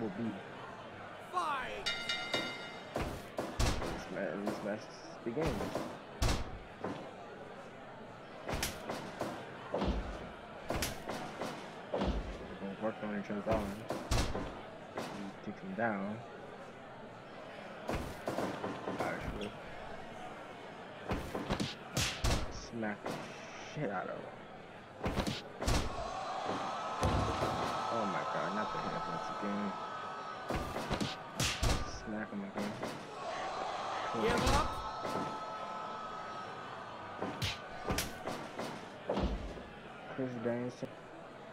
will be Fight! this match. This match begins. Work on each other's arms. He him down. Actually, smack the shit out of him.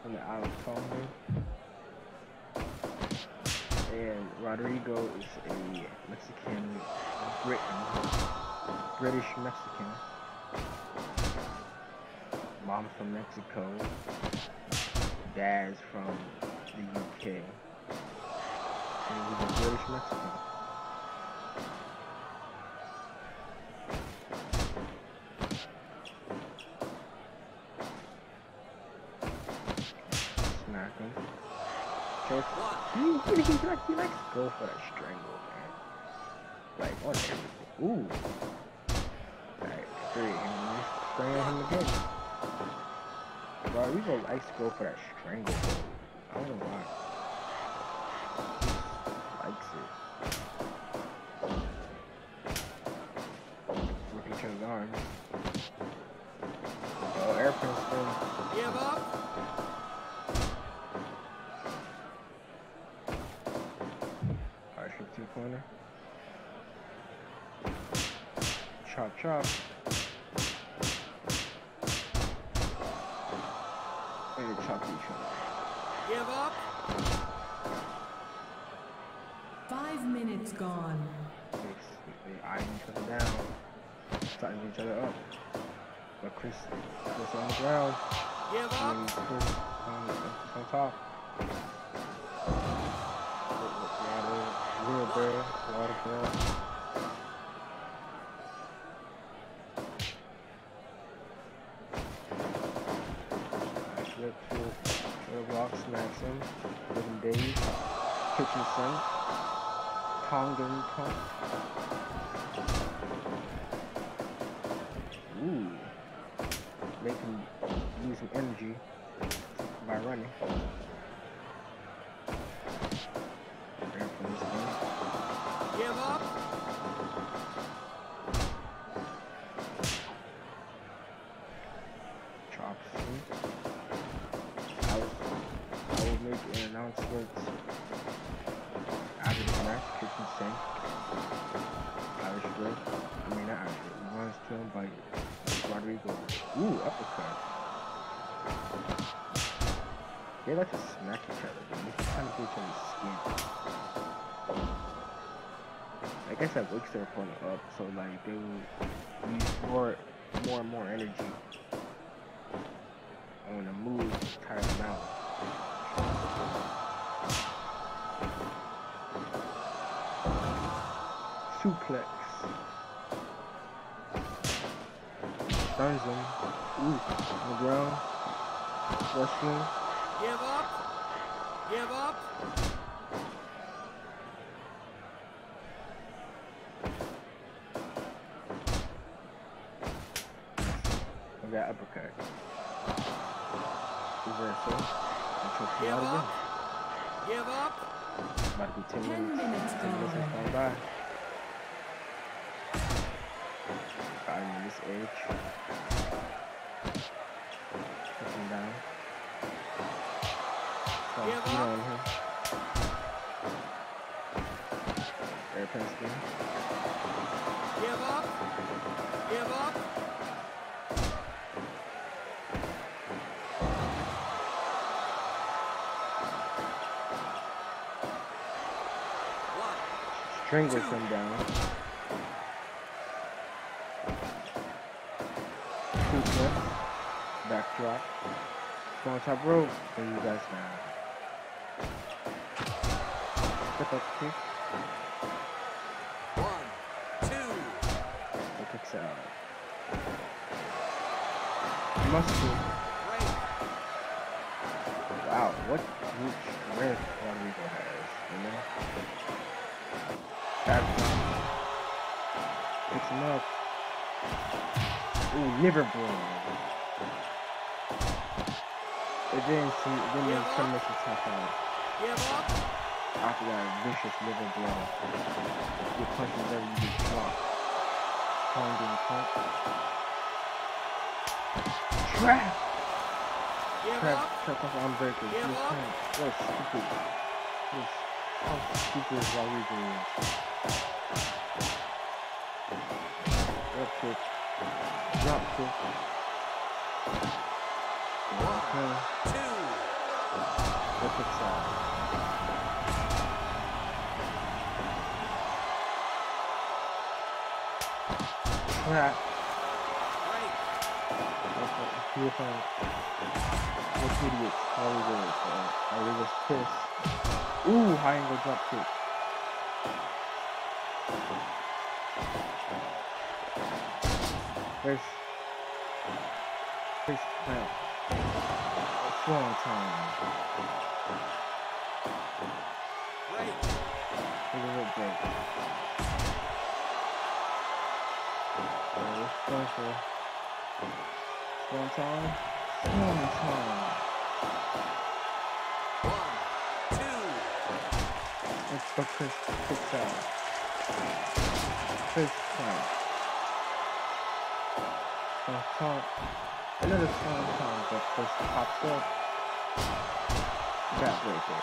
From the Isle of Tonga. And Rodrigo is a Mexican Britain, British Mexican. Mom from Mexico. Dad's from the UK. And he's a British Mexican. He, he, he, like, he likes to go for that strangle, man. Like, oh, on everything. Ooh. Like, three. And he's spraying him again. Rodrigo likes to go for that strangle. I don't know why. Likes it. Work each other's arms. Corner. Chop, chop. And chop each other. Give up! Five minutes gone. They, they eyeing each other down. Starting each other up. But Chris, Chris on the ground. Give And up! Chris on, on top. Bear, water bear. Flip, flip, smacks him. Living days. Kitchen sink. Tongan tongue. Ooh. Him lose some energy by running. They like to smack each other, dude. They kind of get each other's skin. I guess that wakes their opponent up, so like they will use more, more and more energy on the move to tire them out. Suplex. Stuns him. Ooh, on the ground. Wrestling. Give up! Give up! I got uppercut. Reversal. Give up! Give up! About to be 10 Ten minutes. minutes 10 minutes gone. by. Five minutes. edge. You know him. Airplane spin. Give up. Give up. One. Strangles him down. Two flips. Backdrop. Go on top rope. Bring you guys down. One. Two. Kicks out. Muscle. Break. Wow, what huge strength Rodrigo has, you know? Backdrop. Picks him up. Ooh, liver blow. It didn't see, it didn't come make the tap out. Give up. After that vicious liver blow. Your punches every you get dropped. Tongue in front. Trap! Give Trap, up. trap off arm breaker. Give Yes, up. man. What stupid. Yes. How stupid is Rodrigo is. Drop kick. Drop kick. Okay. Two. What kicks out? Trap. Break. Here from what idiots Hollywood is. Uh, Hollywood's pissed. Ooh, high angle drop kick. There's face plant. Strong time. Break. Take a. Uh, it's going for strong time. One time. One. Two. Let's Chris out. Chris time. Strong time. Another strong time, but Chris pops up. Backbreaker.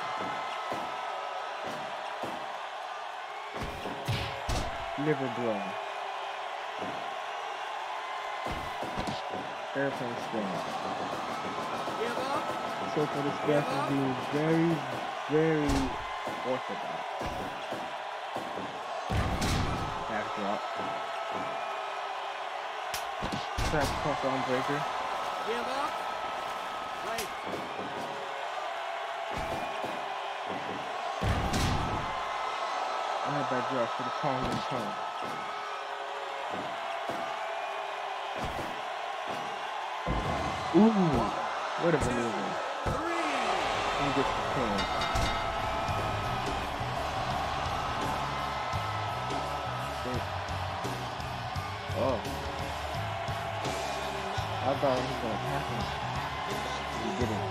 Liver blow. Airplane spin. So for this guest is being very, very orthodox. Backdrop. Trap cross arm breaker. Give up. Break. I had backdrop for the tongue and tongue. Ooh, what a maneuver. The pin. Oh. I thought it was gonna happen. He didn't.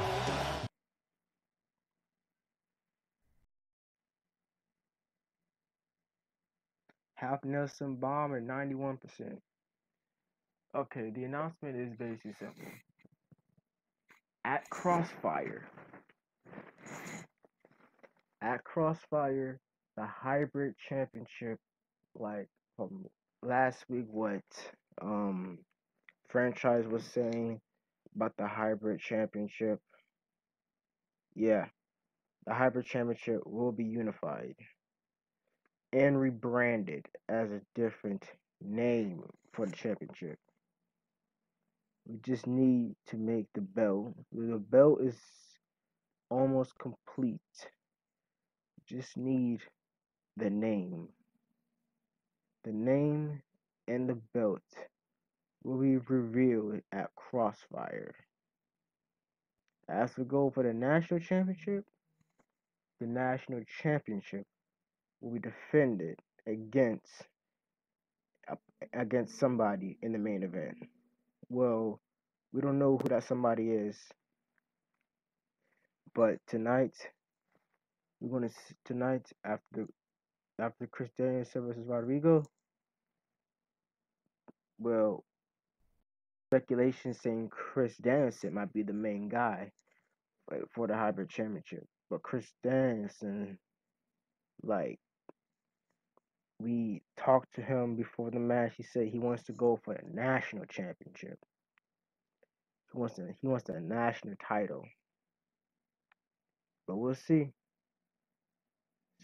Half Nelson bomb at 91%. Okay, the announcement is basically simple. At Crossfire, at Crossfire, the hybrid championship, like from last week, what um franchise was saying about the hybrid championship. Yeah, the hybrid championship will be unified and rebranded as a different name for the championship. We just need to make the belt. The belt is almost complete. Just need the name. The name and the belt will be revealed at Crossfire. As we go for the national championship, the national championship will be defended against against somebody in the main event. Well, we don't know who that somebody is, but tonight we're gonna tonight after after Chris Daniels versus Rodrigo. Well, speculation saying Chris Danielson might be the main guy like, for the hybrid championship. But Chris Danielson, like, we talked to him before the match. He said he wants to go for the national championship. He wants to, he wants the national title. But we'll see.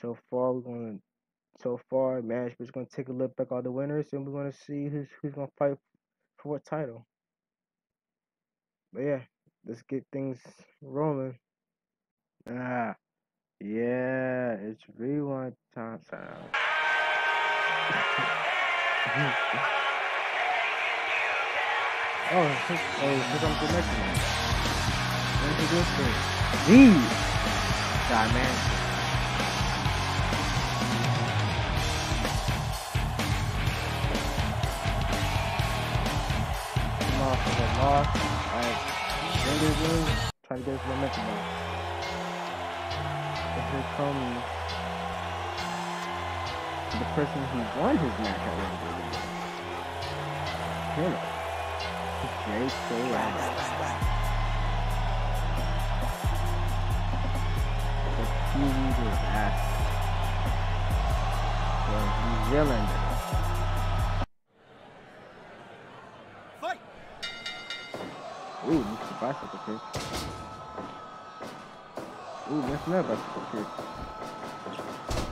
So far, we're gonna. So far, management's gonna take a look back all the winners, and we're gonna see who's who's gonna fight for what title. But yeah, let's get things rolling. Ah, yeah, it's rewind time. Oh, here, oh, here comes the next one. Introducing the Diamond. Come off of a loss. Alright, Rangers win. Try to get his momentum back. But here comes the person who won his match at Rangers. Him. J.K. Adams. The is ass. The New Zealander. Fight! Ooh, the bicycle kick. Ooh, missed another bicycle kick.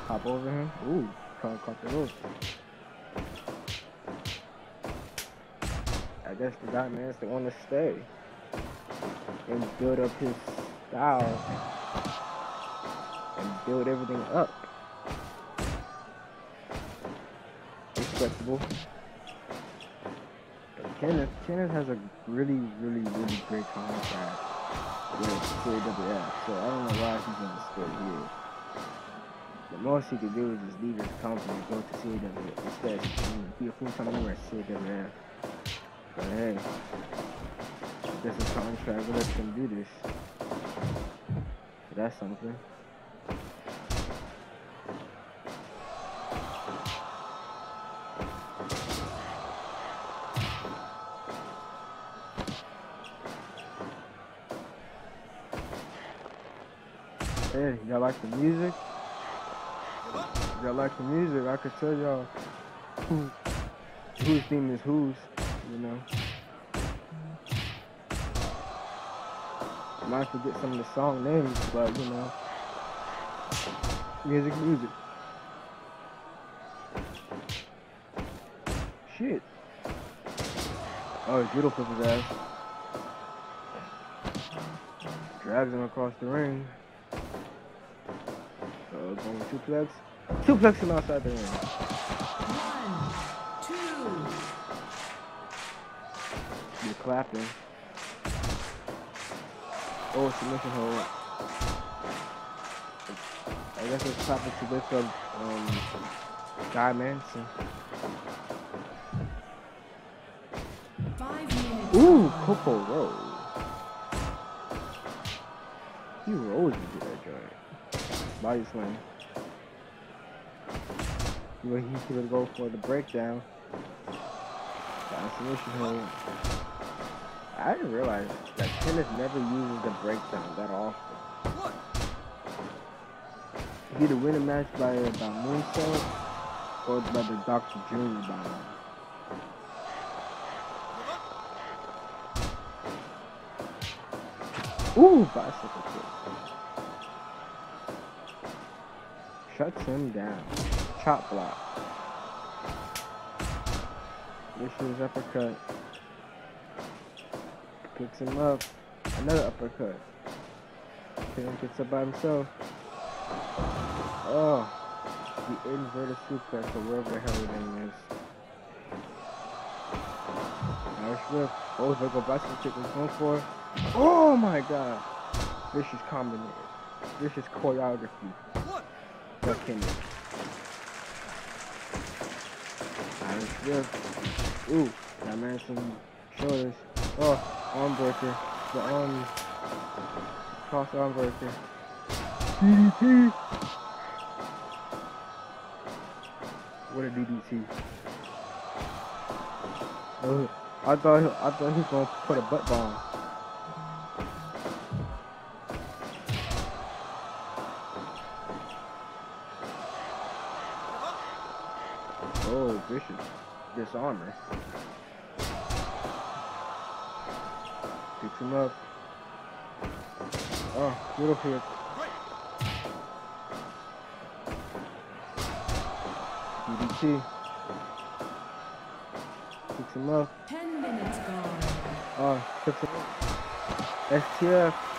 Hop over him. Ooh, to rope. I guess the guy managed to want to stay and build up his style and build everything up. Respectable. Kenneth, Kenneth has a really, really, really great contract with CWF, so I don't know why he's gonna stay here. The most he could do is just leave his company and go to CWF instead. Be a full-time member at CWF. But hey, this is contract, let him do this. That's something. Hey, y'all like the music? Y'all like the music? I could tell y'all who whose theme is whose, you know. I might forget some of the song names, but you know. Music, music. Shit. Oh, it's beautiful his ass. Drags him across the ring. Going suplex. Suplex him outside the ring. One, two, You're clapping. Oh, submission hold. I guess it's clapping to lift up um, Guy Manson. five. Ooh. Coco Rose. He rolls into that joint. Body slam. He's gonna go for the breakdown. Hold. I didn't realize that Kenneth never uses the breakdown that often. He either win a match by by moonsault or by the Dr. Bomb. Give up! Ooh, bicycle kick. Shuts him down. Chop block. Vicious uppercut. Picks him up. Another uppercut. Kenneth gets up by himself. Oh, the inverted suplex or whatever the hell name is. Irish whip. Oh, if I go bicycle kick was going for. Oh my god. This Vicious combination. Vicious choreography. One! Buck Kenneth. Irish whip. Ooh, that man some shoulders. Oh, arm breaker. The arm. Cross arm breaker. DDT. What a DDT. Oh, I thought he, I thought he was gonna put a butt bomb. Oh, vicious disarmor. Pick him up. Oh, little pick. DDT. Pick him up. Ten minutes gone. Oh, picks him up. STF.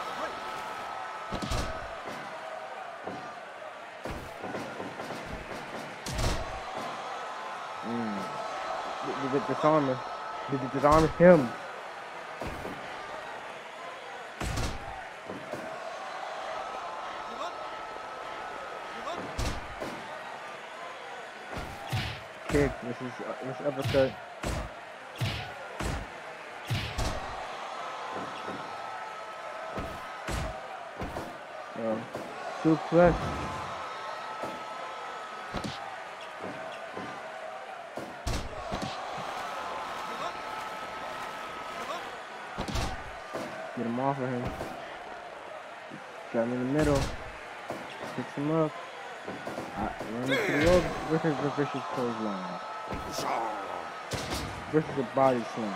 The, the. The, the disarmor him. Kick. This is uh, this suplex. Give up. Give up. Get him off of him. Got him in the middle. Picks him up. Uh, run the with his the vicious clothesline. Versus a body slam.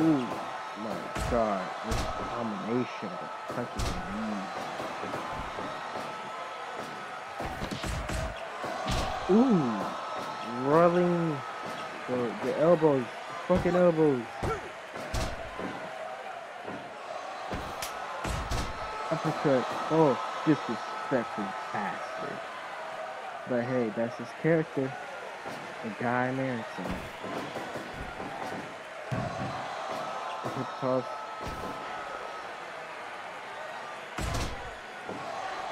Ooh, my god. This combination of punches and knees. Ooh, rolling the, the elbows, fucking elbows. Uppercut. Oh, disrespectful bastard. But hey, that's his character. The guy Manson. Hip toss.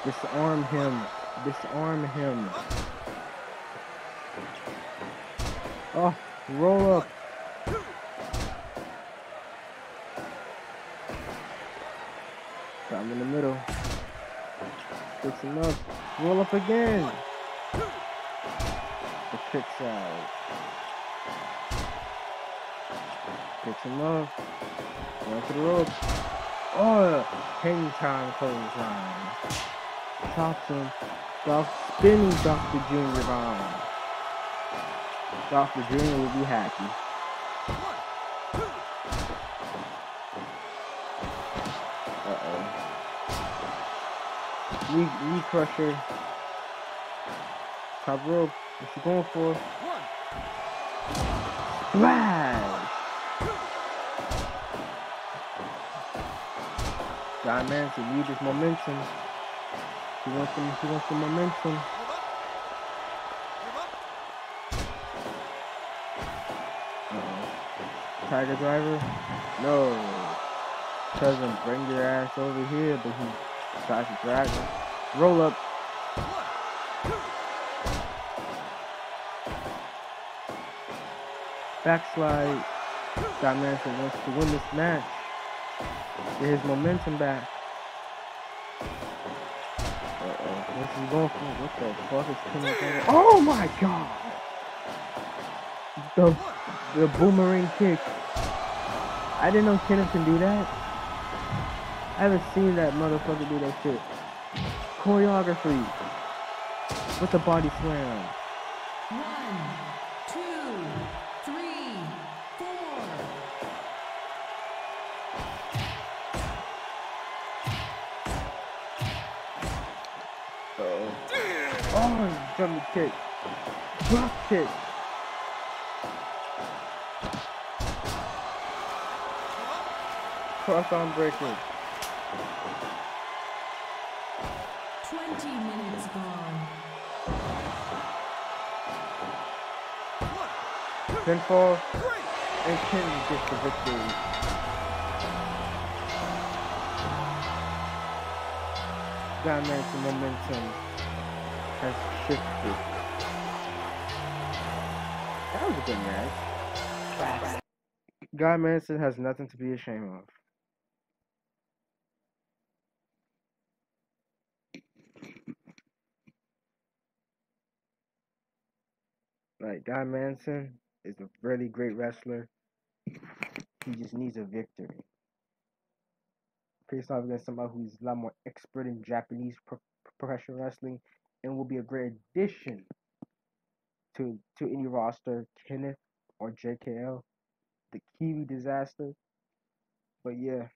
Disarm him. Disarm him. Oh, roll up. Him in the middle. Picks him up. Roll up again. The kicks out. Picks him up. Run to the rope. Oh, hang time clothesline. Chops him. Doc spinning Dr. Junior bomb. Dr. Junior will be happy. Uh-oh. Knee, knee crusher. Top rope. What's he going for? Splash! John Manson need his momentum. He wants some, he wants some momentum. Tiger Driver? No. Him bring your ass over here, but he tries to drag him. Roll up. Backslide. John Manson wants to win this match. Get his momentum back. Uh-oh. What's he going for? What the fuck is Oh my god! The, the boomerang kick. I didn't know Kenneth can do that. I haven't seen that motherfucker do that shit. Choreography. With the body slam. One, two, three, four. Uh-oh. Oh, jumping kick. Drop kick. Cross arm breaker. 20 minutes gone. Pinfall. And Kenny gets the victory. John Manson momentum has shifted. That was a good match. Guy Manson has nothing to be ashamed of. Like Guy Manson is a really great wrestler. He just needs a victory. Face off against somebody who's a lot more expert in Japanese pro- professional wrestling and will be a great addition to to any roster, Kenneth or JKL, the Kiwi disaster. But yeah,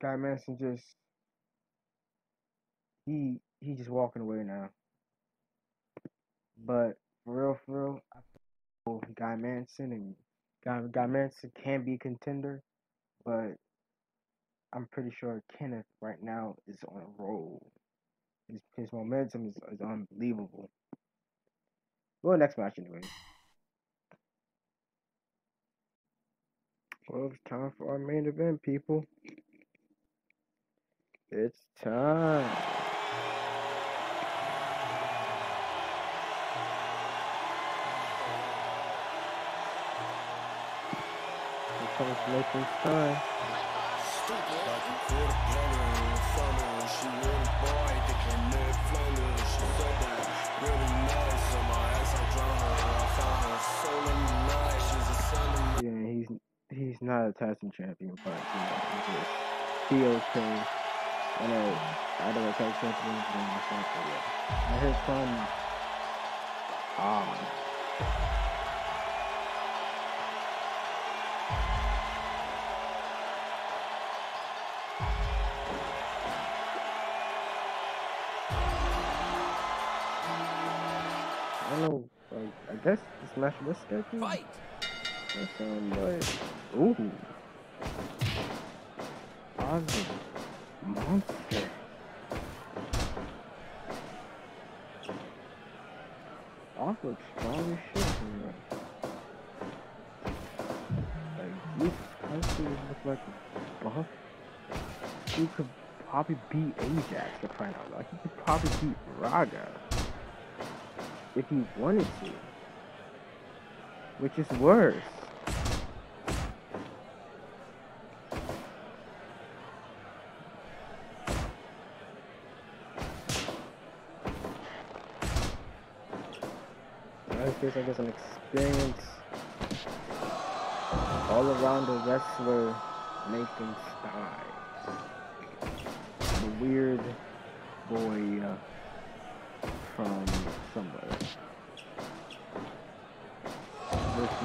Guy Manson just he he just walking away now. But for real, for real, I feel Guy Manson and Guy, Guy Manson can be a contender, but I'm pretty sure Kenneth right now is on a roll. His his momentum is, is unbelievable. Well, next match anyway. Well, it's time for our main event, people. It's time. Yeah, he's he's not a team champion, but you know, he okay. I know I know a tag champion and myself, but yeah. I heard from um I guess this was scheduled. Fight! That sound like ooh. Ozzy monster. Oz looks strong as shit in there. Like Jesus Christ, he look like a buff. You could probably beat Ajax to find out. Like you could probably beat Raga if he wanted to. Which is worse. I it's an experience all around the wrestler Nathan Stein. The weird boy uh, from somewhere. This is,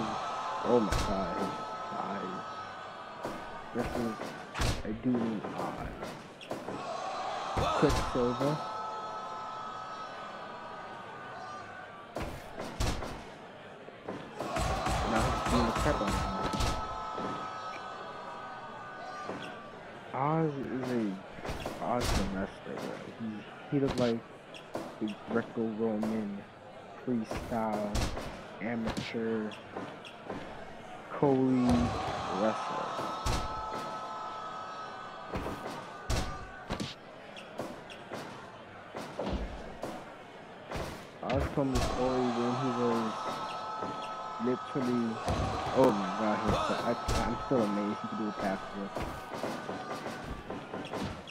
oh my god, eyes. This is a dude named Oz. Quicksilver. Now he's doing a prep on. Oz is a awesome wrestler. He he looked like a Greco-Roman freestyle amateur Coley wrestler. Oz told me a story when he was literally. Oh my god, I, I'm still amazed he could do a flip.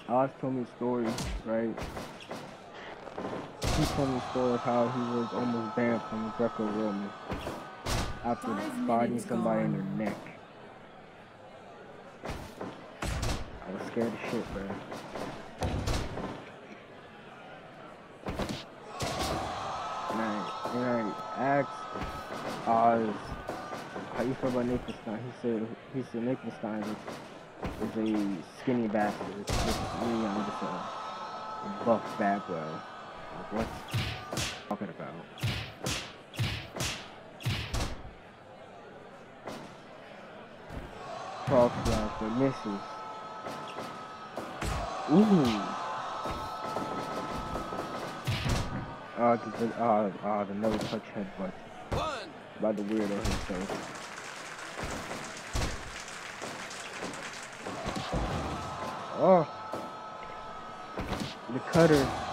Oz told me a story, right? He told me a story of how he was almost banned from Greco-Roman after biting somebody in gone. their neck. I was scared as shit, bro. And I, and I asked Oz how you feel about Nicholstein. He said he said Nicholstein is, is a skinny bastard. It's just me, I'm just a, buff bad boy. What talking about? Frog flash, but misses. Ooh. Ah, the, ah, ah, the no touch headbutt One! by the weirdo himself. Oh. The cutter.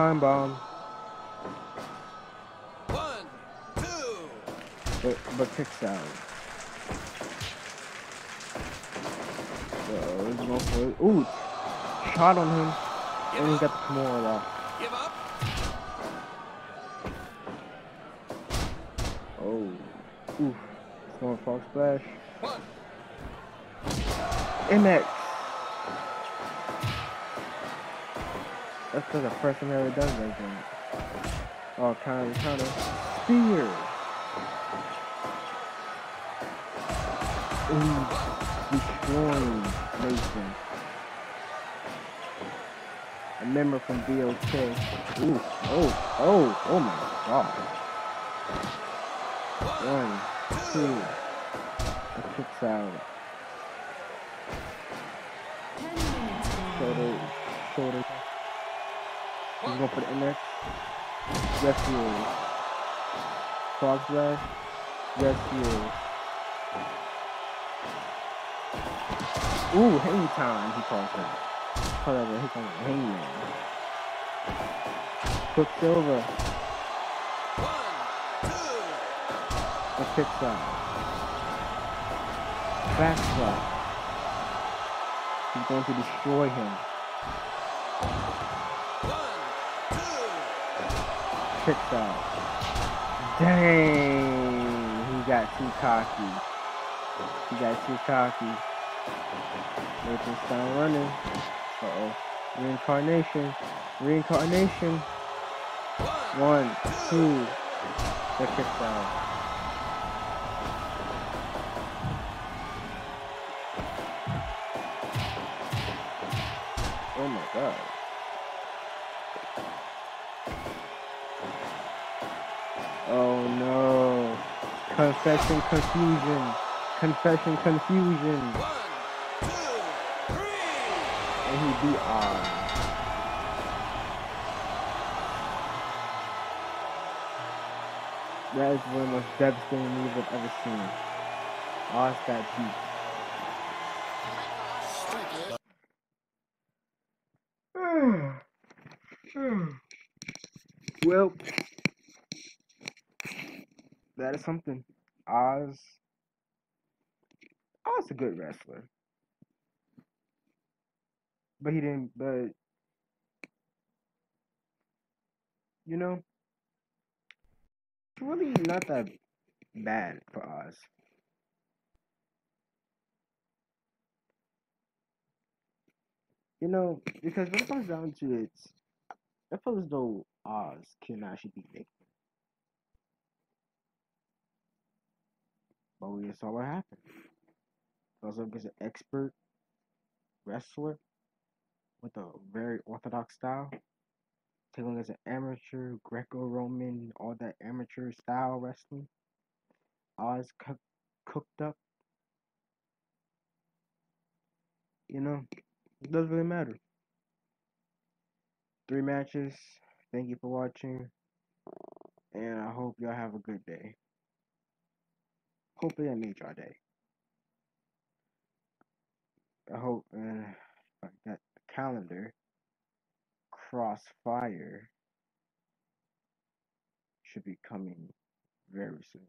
Time bomb. One! Two! But, but kicks out. Going for it. Ooh, shot on him. Give And he got the Kimura off. Give up. Oh. It's going frog splash. One. MX. That's because the first time I ever done that thing. Oh, counter, counter. Spear. Ooh, destroying Mason. A member from BOK. Ooh, oh, oh, oh my god. One, two. A kicks out. 10 minutes gone. Shoulder, shoulder. He's going for the index. Rescue. Frog splash. Rescue. Ooh, hang time, he calls that. Call that a hit on the hangman. Quicksilver. A kick shot. Back shot. He's going to destroy him. Two. Kicks. Dang! He got too cocky. He got too cocky. Nathan Stein running. Uh oh. Reincarnation. Reincarnation. One, two. That kicks out. Confession confusion. Confession confusion. One. Two. Three. And he beat Oz. That is one of the most devastating moves I've ever seen. Oz got beat. well, that is something. Oz. Oz a good wrestler. But he didn't, but. You know, it's really not that bad for Oz. You know, because when it comes down to it, I feel as though Oz can actually beat Nick. But we just saw what happened. Also against an expert wrestler with a very orthodox style. Taking as an amateur, Greco-Roman, all that amateur style wrestling. Oz cook, cooked up. You know, it doesn't really matter. Three matches. Thank you for watching. And I hope y'all have a good day. Hopefully I made y'all day. I hope uh, that calendar crossfire should be coming very soon.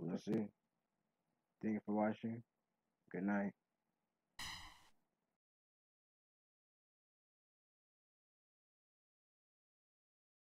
We'll see. Thank you for watching. Good night.